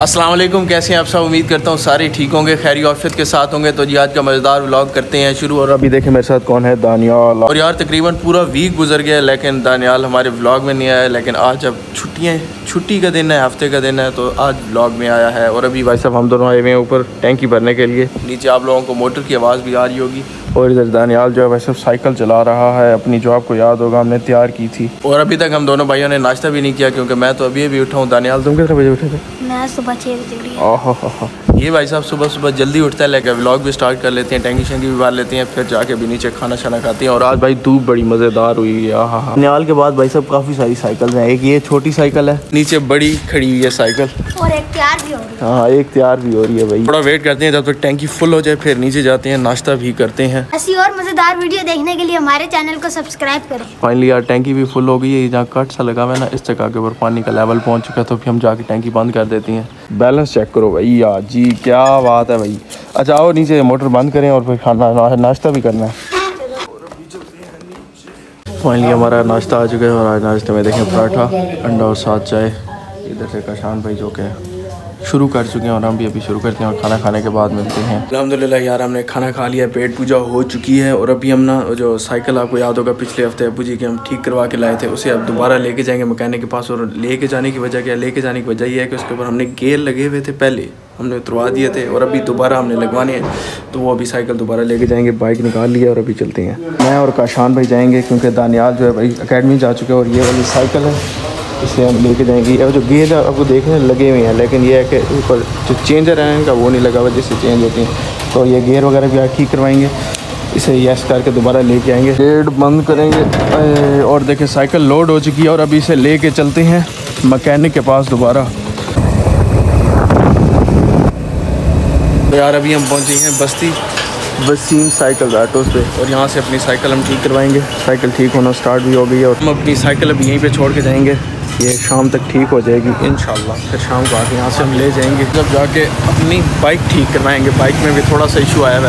अस्सलाम वालेकुम कैसे हैं आप सब? उम्मीद करता हूँ सारे ठीक होंगे, खैरी ऑफ़िस के साथ होंगे। तो जी, आज का मज़ेदार व्लॉग करते हैं शुरू। और अभी देखें मेरे साथ कौन है? दानियाल। और यार, तकरीबन पूरा वीक गुजर गया लेकिन दानियाल हमारे व्लॉग में नहीं आया लेकिन आज अब छुट्टियाँ छुट्टी का दिन है, हफ़्ते का दिन है तो आज व्लॉग में आया है। और अभी भाई साहब, हम दोनों आए हुए हैं ऊपर टैंकी भरने के लिए। नीचे आप लोगों को मोटर की आवाज़ भी आ रही होगी। और इधर दानियाल जो है वैसे साइकिल चला रहा है। अपनी जॉब को याद होगा हमने तैयार की थी। और अभी तक हम दोनों भाइयों ने नाश्ता भी नहीं किया क्योंकि मैं तो अभी अभी उठा हूँ। दानियाल तुम कितने बजे उठे थे? मैं सुबह छः बजे उठी ओहो हो। हो ये भाई साहब सुबह सुबह जल्दी उठता है लेकर व्लॉग भी स्टार्ट कर लेते हैं टैंकी शैंकी भी मार लेते हैं फिर जाके भी नीचे खाना शाना खाते हैं। और आज भाई धूप बड़ी मज़ेदार हुई है हाँ हाँ। नियाल के बाद भाई साहब काफ़ी सारी साइकिल हैं। एक ये छोटी साइकिल है। नीचे बड़ी खड़ी हुई है साइकिल और एक तैयार भी हो रही हाँ। एक तैयार भी हो रही है भाई। थोड़ा वेट करते हैं जब तक टैंकी फुल हो जाए फिर नीचे जाते हैं नाश्ता भी करते हैं। ऐसी और मज़ेदार वीडियो देखने के लिए हमारे चैनल को सब्सक्राइब करें। फाइनली यार टैंकी भी फुल हो गई है। जहाँ कट सा लगा हुआ है ना इस जगह के ऊपर पानी का लेवल पहुँच चुका है तो फिर हम जाके टैंकी बंद कर देते हैं। बैलेंस चेक करो भाई यार जी। क्या बात है भाई। अच्छा आओ नीचे मोटर बंद करें और फिर खाना नाश्ता भी करना है। फाइनली हमारा नाश्ता आ चुका है और आज नाश्ते में देखें पराठा, अंडा और साथ चाय। इधर से कशान भाई जो के शुरू कर चुके हैं और हम भी अभी शुरू करते हैं और खाना खाने के बाद मिलते हैं। अलहमदिल्ला यार, हमने खाना खा लिया, पेट पूजा हो चुकी है और अभी हम ना जो साइकिल आपको याद होगा, पिछले हफ़्ते अबू जी के हम ठीक करवा के लाए थे, उसे अब दोबारा लेके जाएँगे मकैनिक के पास और लेके जाने की वजह क्या, लेके जाने की वजह यह है कि उसके ऊपर हमने गेयर लगे हुए थे पहले, हमने उतरवा दिए थे और अभी दोबारा हमने लगवाने हैं तो वो अभी साइकिल दोबारा लेके जाएँगे, बाइक निकाल लिया और अभी चलते हैं। मैं और काशान भाई जाएँगे क्योंकि दानियाल जो है भाई अकेडमी जा चुके हैं और ये वाली साइकिल है। इसे हम लेके जाएँगे। और जो है, आपको देखने लगे हुए हैं, लेकिन ये है कि ऊपर जो चेंजर है, इनका वो नहीं लगा हुआ जिससे चेंज होती हैं। तो ये गेयर वगैरह भी आज ठीक करवाएँगे। इसे यस करके दोबारा लेके आएँगे। गेट बंद करेंगे। और देखिए, साइकिल लोड हो चुकी है और अभी इसे लेके चलते हैं मकैनिक के पास दोबारा। तो यार, अभी हम पहुँचे हैं बस्ती वसीम साइकिल आटोस पे। और यहाँ से अपनी साइकिल हम ठीक करवाएँगे। साइकिल ठीक होना स्टार्ट भी हो गई है और हम अपनी साइकिल अभी यहीं पे छोड़ के जाएँगे। ये शाम तक ठीक हो जाएगी इन फिर शाम को आके यहाँ से हम ले जाएँगे। जब जाके अपनी बाइक ठीक करवाएँगे। बाइक में भी थोड़ा सा इशू आया हुआ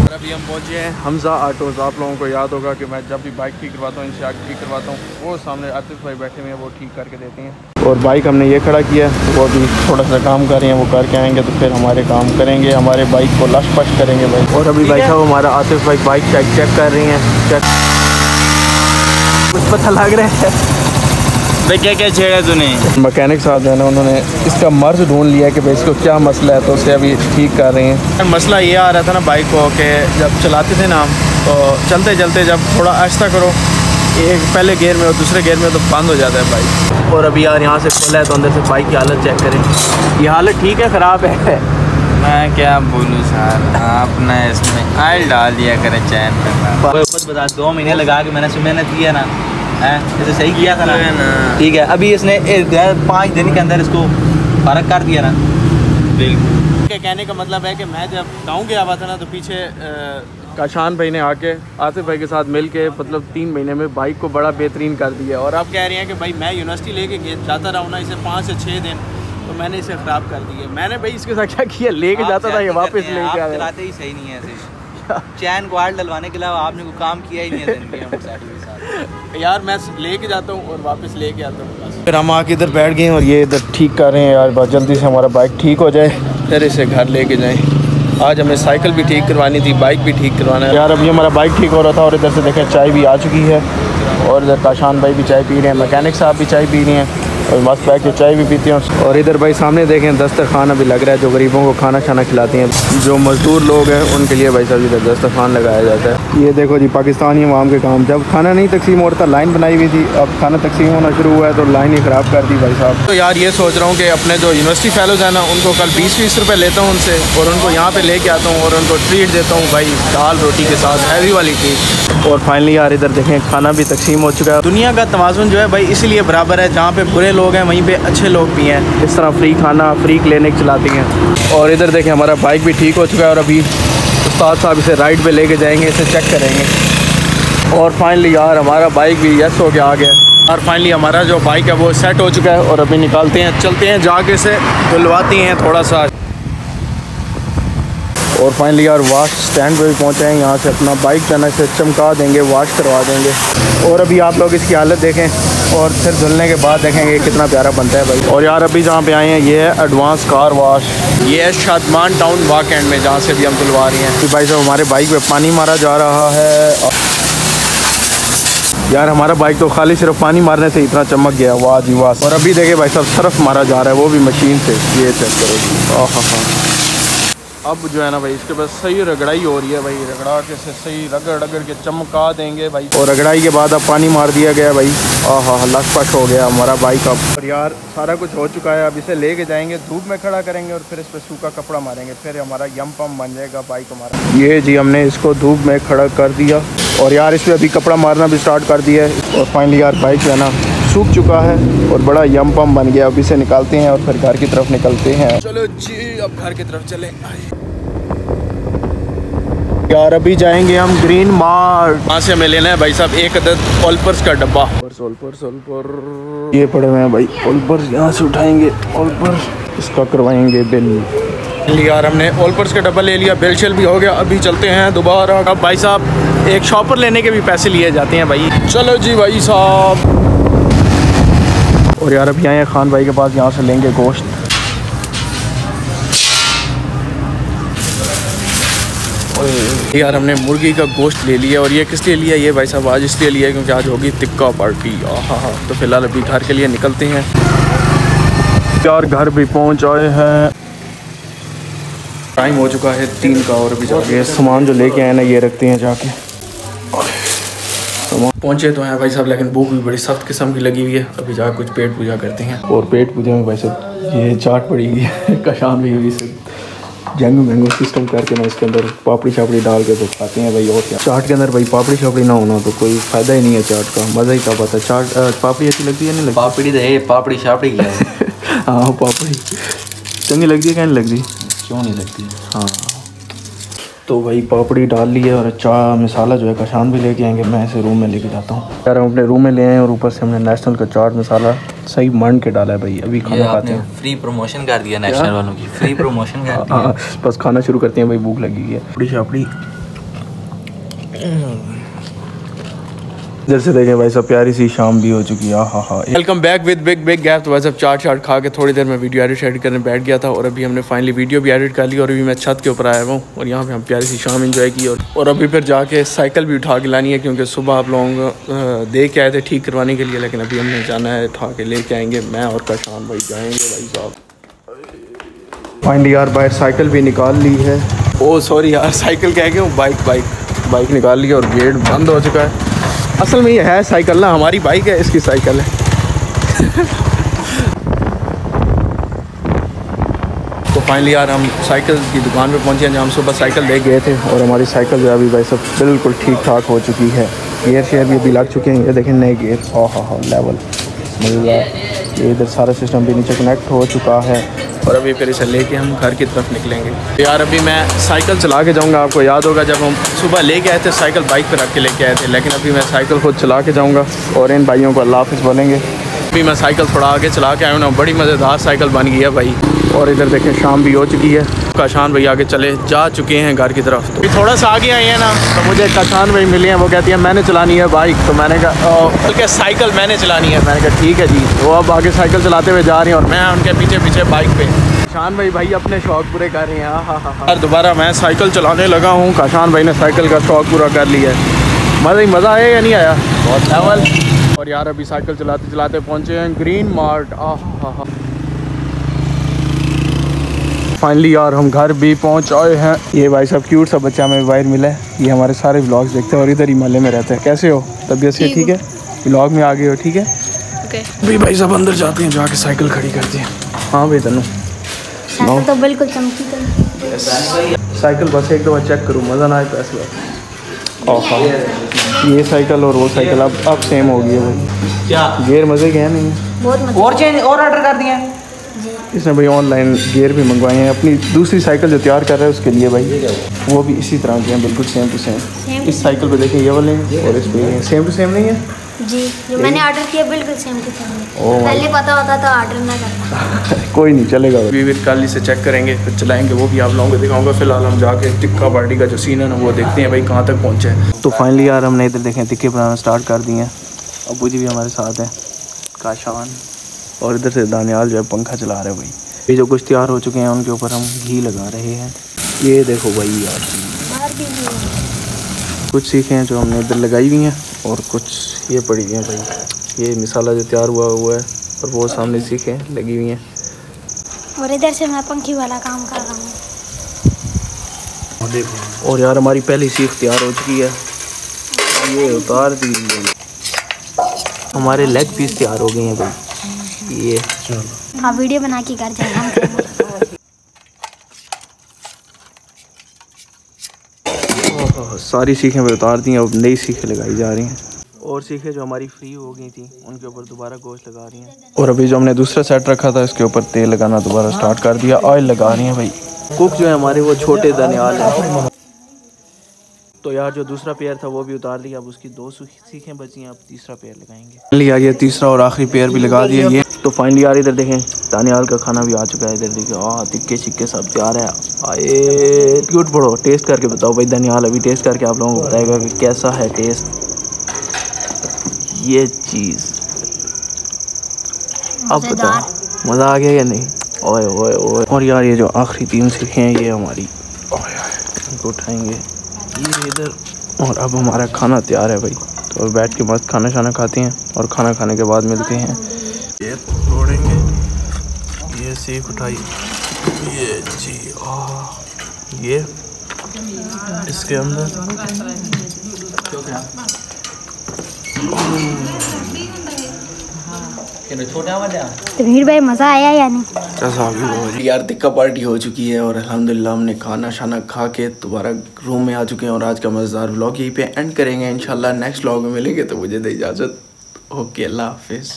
और अभी हम पहुँचे हैं हमज़ा आटोज़ आप लोगों को याद होगा कि मैं जब भी बाइक ठीक करवाता हूँ इनसे आगे ठीक करवाता हूँ। वो सामने आतिफ भाई बैठे हुए हैं वो ठीक करके देते हैं। और बाइक हमने ये खड़ा किया है वो अभी थोड़ा सा काम कर रहे हैं वो करके आएँगे तो फिर हमारे काम करेंगे। हमारे बाइक को लश पश करेंगे भाई। और अभी बैठा साहब हमारा आतिफ भाई बाइक चेक चेक कर रही हैं। चेक कुछ पता लग रहा है। भाई क्या क्या छेड़ा तूने? मैकेनिक साहब जो है ना उन्होंने इसका मर्ज ढूंढ लिया कि भाई इसको क्या मसला है तो उसे अभी ठीक कर रहे हैं। मसला ये आ रहा था ना बाइक को कि जब चलाते थे ना हम तो चलते चलते जब थोड़ा आहिस्ता करो एक पहले गेयर में और दूसरे गेयर में तो बंद हो जाता है बाइक। और अभी यार यहाँ से खुला है तो अंदर से बाइक की हालत चेक करें। ये हालत ठीक है ख़राब है? मैं क्या बोलूँ सर? आपने इसमें आयल डाल दिया करें चैन में बता दो महीने लगा के मैंने इसमें मेहनत किया ना। है? इसे सही किया था ना? ठीक है अभी इसने पाँच दिन के अंदर इसको फ़र्क कर दिया ना। बिल्कुल। के कहने का मतलब है कि मैं जब गाँव गया हुआ था ना तो पीछे काशान भाई ने आके आसिफ भाई के साथ मिल के मतलब तीन महीने में बाइक को बड़ा बेहतरीन कर दिया। और आप कह रहे हैं कि भाई मैं यूनिवर्सिटी लेके जाता रहा हूँ ना इसे पाँच से छः दिन। तो मैंने इसे ख़राब कर दिया। मैंने भाई इसके साथ क्या किया? लेके जाता था ये वापस लेके आ चलाते ही सही नहीं है ऐसे। चैन को आड़ डलवाने के अलावा आपने कोई काम किया ही नहीं है ज़िंदगी में मोटरसाइकिल के यार मैं लेके जाता हूँ और वापस लेके आता हूँ फिर हम आके इधर बैठ गए और ये इधर ठीक कर रहे हैं यार बहुत जल्दी से हमारा बाइक ठीक हो जाए। फिर इसे घर लेके जाएँ। आज हमें साइकिल भी ठीक करवानी थी बाइक भी ठीक करवाना है। यार अभी हमारा बाइक ठीक हो रहा था और इधर से देखें चाय भी आ चुकी है। और इधर काशान भाई भी चाय पी रहे हैं मैकेनिक साहब भी चाय पी रहे हैं। और मस्त बैठ के चाय भी पीते हैं। और इधर भाई सामने देखें दस्तरखाना भी लग रहा है जो गरीबों को खाना खाना खिलाते हैं। जो मजदूर लोग हैं उनके लिए भाई साहब इधर दस्तरखान लगाया जाता है। ये देखो जी पाकिस्तानी अवाम के काम। जब खाना नहीं तकसीम होता लाइन बनाई हुई थी अब खाना तकसीम होना शुरू हुआ है तो लाइन ही ख़राब कर दी भाई साहब। तो यार ये सोच रहा हूँ कि अपने जो यूनिवर्सिटी फेलोज हैं ना उनको कल बीस बीस रुपये लेता हूँ उनसे और उनको यहाँ पे लेके आता हूँ और उनको ट्रीट देता हूँ भाई दाल रोटी के साथ हैवी वाली ट्रीट और फाइनली यार इधर देखें खाना भी तकसीम हो चुका है। दुनिया का तवाज़ुन जो है भाई इसलिए बराबर है जहाँ पे बुरे लोग हैं, वहीं पे अच्छे लोग भी हैं। इस तरह फ्री खाना फ्री क्लिनिक चलाती हैं। और इधर देखें, हमारा बाइक भी ठीक हो चुका है और अभी उस्ताद साहब इसे राइड पे लेके जाएँगे, इसे चेक करेंगे। और फाइनली यार, हमारा बाइक भी यस हो गया आ गया और फाइनली हमारा जो बाइक है, वो सेट हो चुका है और अभी निकालते हैं, चलते हैं, जाके से धुलवाते हैं थोड़ा सा। और फाइनली यार वाश स्टैंड पे भी पहुँचे हैं, यहाँ से अपना बाइक जाना से चमका देंगे वाश करवा देंगे। और अभी आप लोग इसकी हालत देखें और फिर धुलने के बाद देखेंगे कितना प्यारा बनता है भाई। और यार अभी जहाँ पे आए हैं ये है एडवांस कार वॉश ये है शादमान टाउन वाक एंड में जहाँ से भी हम धुलवा रही हैं। कि भाई साहब हमारे बाइक पे पानी मारा जा रहा है। यार हमारा बाइक तो खाली सिर्फ़ पानी मारने से इतना चमक गया। वाह जी वाह। और अभी देखे भाई साहब सरफ मारा जा रहा है वो भी मशीन से। ये चेक करो हाँ हाँ। अब जो है ना भाई इसके पास सही रगड़ाई हो रही है भाई रगड़ा के से सही रगड़ रगड़ के चमका देंगे भाई। और रगड़ाई के बाद अब पानी मार दिया गया भाई। हाँ हाँ लटपट हो गया हमारा बाइक अब। और यार सारा कुछ हो चुका है अब इसे लेके जाएँगे धूप में खड़ा करेंगे और फिर इस पर सूखा कपड़ा मारेंगे फिर हमारा यम पम बन जाएगा बाइक हमारा। ये जी हमने इसको धूप में खड़ा कर दिया। और यार इस पर अभी कपड़ा मारना भी स्टार्ट कर दिया है। और फाइनली यार बाइक जो है ना सूख चुका है और बड़ा यम पम बन गया। अब इसे निकालते हैं और फिर घर की तरफ़ निकलते हैं। चलो जी अब घर की तरफ़ चले। यार अभी जाएँगे हम ग्रीन मार्ट। वहाँ से हमें लेना है भाई साहब एक अदद ओलपर्स का डब्बा। ओलपर्स ओलपर ये पड़े हुए हैं भाई। ओलपर्स यहाँ से उठाएँगे ओलपर्स इसका करवाएँगे बिल। यार हमने ओलपर्स का डब्बा ले लिया बिल शिल भी हो गया। अभी चलते हैं दोबारा। अब भाई साहब एक शॉपर लेने के भी पैसे लिए जाते हैं भाई। चलो जी भाई साहब। और यार अभी आए हैं खान भाई के पास यहाँ से लेंगे गोश्त। यार हमने मुर्गी का गोश्त ले लिया और ये किस लिए लिया? ये भाई साहब आज इसलिए लिया क्योंकि आज होगी तिक्का पार्टी। हाँ हाँ। तो फ़िलहाल अभी घर के लिए निकलते हैं। यार घर भी पहुँच आए हैं। टाइम हो चुका है तीन का और अभी जाके सामान जो लेके आए ना ये रखते हैं जाके। पहुँचे तो हैं भाई साहब लेकिन भूख भी बड़ी सख्त किस्म की लगी हुई है। अभी जाकर कुछ पेट पूजा करते हैं। और पेट पूजा में भाई साहब ये चाट पड़ी हुई है कशान भी हुई से जंग मैंगो सिस्टम करके ना इसके अंदर पापड़ी शापड़ी डाल के तो खाते हैं भाई और क्या। चाट के अंदर भाई पापड़ी शापड़ी ना होना तो कोई फ़ायदा ही नहीं है चाट का। मज़ा ही क्या पता है। चाट पापड़ी अच्छी लगती है नहीं लगती? पापड़ी दे पापड़ी शापड़ी क्या है। हाँ पापड़ी। चंगी लगती है क्या नहीं लगती? क्यों नहीं लगती? हाँ। तो भाई पापड़ी डाल ली है और अच्छा मसाला जो है कशान भी लेके आएँगे। मैं इसे रूम में लेके जाता हूँ। यार हम अपने रूम में ले आए हैं और ऊपर से हमने नेशनल का चाट मसाला सही मंड के डाला है भाई। अभी खाना खाते हैं। फ्री प्रमोशन कर दिया नेशनल वालों की। फ्री प्रमोशन कर दिया। हाँ बस खाना शुरू करते हैं भाई भूख लगी है। पापड़ी शापड़ी इधर से देखें भाई साहब प्यारी सी शाम भी हो चुकी है। हाँ हाँ welcome back with big big gap तो भाई सब चाट चाट खा के थोड़ी देर में वीडियो एडिट एडिट करने बैठ गया था और अभी हमने फाइनली वीडियो भी एडिट कर ली और अभी मैं छत के ऊपर आया हुआ हूँ और यहाँ पे हम प्यारी सी शाम इंजॉय की और और अभी फिर जाके साइकिल भी उठा के लानी है क्योंकि सुबह आप लोग दे के आए थे ठीक करवाने के लिए लेकिन अभी हमने जाना है उठा के लेके आएँगे। मैं और कशान भाई जाएँगे भाई साहब। फाइनली यार बाहर साइकिल भी निकाल ली है। ओ सॉरी यार साइकिल कह के बाइक बाइक बाइक निकाल ली और गेट बंद हो चुका है। असल में ये है साइकिल ना, हमारी बाइक है, इसकी साइकिल है। तो फाइनली यार हम साइकिल की दुकान पे पहुँचे हैं जहाँ हम सुबह साइकिल ले गए थे, और हमारी साइकिल जो है अभी भाई सब बिल्कुल ठीक ठाक हो चुकी है। गेयर शेयर भी अभी लग चुके हैं, ये देखें नए गेयर ओ हा हा लेवल मज़ेदार ये इधर सारा सिस्टम भी नीचे कनेक्ट हो चुका है। और अभी फिर इसे लेके हम घर की तरफ़ निकलेंगे। तो यार अभी मैं साइकिल चला के जाऊँगा, आपको याद होगा जब हम सुबह लेके आए थे, साइकिल बाइक पर रख के लेके आए थे, लेकिन अभी मैं साइकिल खुद चला के जाऊँगा और इन भाइयों को अल्लाह हाफिज़ बोलेंगे। अभी मैं साइकिल थोड़ा आगे चला के आया हूँ ना बड़ी मज़ेदार साइकिल बन गई है भाई। और इधर देखें शाम भी हो चुकी है। काशान भाई आगे चले जा चुके हैं घर की तरफ़। तो थोड़ा सा आगे आई है ना तो मुझे काशान भाई मिले हैं वो कहती है मैंने चलानी है बाइक। तो मैंने कहा "ओ, बल्कि साइकिल मैंने चलानी है? मैंने कहा ठीक है जी। वो अब आगे साइकिल चलाते हुए जा रहे हैं और मैं उनके पीछे पीछे बाइक पे। काशान भाई भाई अपने शौक पूरे कर रहे हैं। हाँ हाँ हाँ। यार दोबारा मैं साइकिल चलाने लगा हूँ। काशान भाई ने साइकिल का शौक पूरा कर लिया है। मज़ा ही मज़ा आया या नहीं आया? बहुत लेवल और यार अभी साइकिल चलाते चलाते पहुँचे हैं ग्रीन मार्ट। आह हा हा। फाइनली यार हम घर भी पहुँच आए हैं। ये भाई साहब क्यूट सा बच्चा हमें बाहर मिला है। ये हमारे सारे व्लॉग्स देखते हैं और इधर ही मोहल्ले में रहते हैं। कैसे हो? तबीयत से ठीक है। व्लॉग में आ गए हो ठीक है? ओके भी भाई साहब अंदर जाते हैं जाके साइकिल खड़ी करते हैं। हाँ भाई तनु। साइकिल तो बिल्कुल चमकी साइकिल बस एक दफ़ा चेक करूँ मज़ा ना आए पैसे ओह ये साइकिल और वो साइकिल अब अब सेम हो गई है भाई। क्या? गेयर मज़े के हैं नहीं? है बहुत मज़ा। और चेंज और ऑर्डर कर दिए? इसने भाई ऑनलाइन गियर भी मंगवाए हैं। अपनी दूसरी साइकिल जो तैयार कर रहा है उसके लिए भाई वो भी इसी तरह के हैं बिल्कुल सेम टू सेम इस साइकिल पे देखिए ये वाले हैं और इस पे सेम टू सेम नहीं है? जी जो मैंने ऑर्डर किया बिल्कुल सेम टू सेम पहले पता होता तो ऑर्डर ना करता। कोई नहीं चलेगा। वी विद कल इसे चेक करेंगे फिर चलाएँगे वो भी आप लोगों को दिखाऊँगा। फ़िलहाल हम जाके टिक्का पार्टी का जो सीन है ना वो देखते हैं भाई कहाँ तक पहुँचे हैं। तो फाइनली यार हमने इधर देखें टिक्के बनाना स्टार्ट कर दिए हैं। अबू जी भी हमारे साथ हैं काशान। और इधर से दानियाल जो है पंखा चला रहे भाई। ये जो कुछ तैयार हो चुके हैं उनके ऊपर हम घी लगा रहे हैं। ये देखो भाई यार। कुछ सीखे हैं जो हमने इधर लगाई हुई हैं। और कुछ ये पड़ी हुई हैं भाई। ये मिसाला जो तैयार हुआ हुआ है और वो सामने सीखे लगी हुई हैं। और इधर से मैं पंखी वाला काम कर रहा हूँ। और यार हमारी पहली सीख तैयार हो चुकी है। ये उतार दी गई। हमारे लेग पीस तैयार हो गए हैं भाई। ये। आप वीडियो बना के घर जाए हम खाएँगे। सारी सीखें भी उतार दी हैं अब नई सीखें लगाई जा रही हैं। और सीखें जो हमारी फ्री हो गई थी उनके ऊपर दोबारा गोश्त लगा रही हैं। और अभी जो हमने दूसरा सेट रखा था इसके ऊपर तेल लगाना दोबारा स्टार्ट कर दिया। ऑयल लगा रही हैं भाई। कुक जो है हमारे वो छोटे दनियाल हैं। तो यार जो दूसरा पेयर था वो भी उतार लिया। अब उसकी दो सीखें बची हैं अब तीसरा पेयर लगाएँगे। लिया गया तीसरा और आखिरी पेयर भी लगा दिया ये तो फाइनली यार इधर देखें दानियाल का खाना भी आ चुका है इधर देखिए आ टिक्के छिक्के सब तैयार है। आए क्यूट पढ़ो टेस्ट करके बताओ भाई दानियाल अभी टेस्ट करके आप लोगों को बताएगा कि कैसा है टेस्ट ये चीज़। अब बताओ मज़ा आ गया या नहीं? ओए ओए ओए। और यार ये जो आखिरी तीन सीखे हैं ये हमारी। उठाएँगे। ये इधर। और अब हमारा खाना तैयार है भाई। तो बैठ के मस्त खाना शाना खाते हैं और खाना खाने के बाद मिलते हैं। ये तोड़ेंगे। ये सीख उठाई। ये जी, आ। ये इसके अंदर। छोटा वाले? तो भाई मज़ा आया या नहीं? यार टिक्का पार्टी हो चुकी है और अल्हम्दुलिल्लाह हमने खाना शाना खा के दोबारा रूम में आ चुके हैं और आज का मज़ेदार व्लॉग यहीं पे एंड करेंगे। इंशाल्लाह नेक्स्ट व्लॉग में मिलेंगे तो मुझे दे इजाज़त। ओके अल्लाह हाफिज़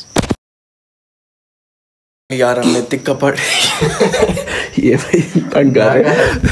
यार हमने टिक्का पार्टी ये भाई तंग कर रहे हैं।